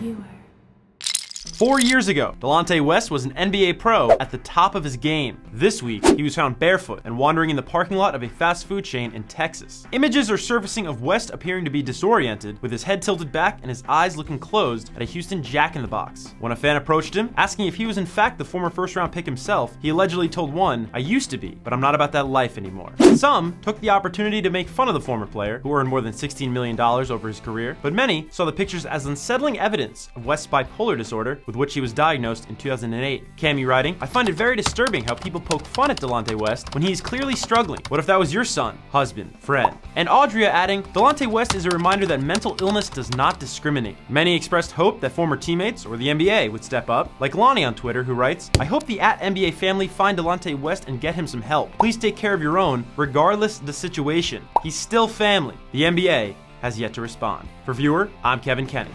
Veuer. Four years ago, Delonte West was an NBA pro at the top of his game. This week, he was found barefoot and wandering in the parking lot of a fast food chain in Texas. Images are surfacing of West appearing to be disoriented, with his head tilted back and his eyes looking closed at a Houston Jack in the Box. When a fan approached him, asking if he was in fact the former first round pick himself, he allegedly told one, I used to be, but I'm not about that life anymore. Some took the opportunity to make fun of the former player, who earned more than $16 million over his career, but many saw the pictures as unsettling evidence of West's bipolar disorder with which he was diagnosed in 2008. Cammy writing, I find it very disturbing how people poke fun at Delonte West when he is clearly struggling. What if that was your son, husband, friend? And Audria adding, Delonte West is a reminder that mental illness does not discriminate. Many expressed hope that former teammates or the NBA would step up, like Lonnie on Twitter who writes, I hope the at NBA family find Delonte West and get him some help. Please take care of your own, regardless the situation. He's still family. The NBA has yet to respond. For Veuer, I'm Kevan Kenney.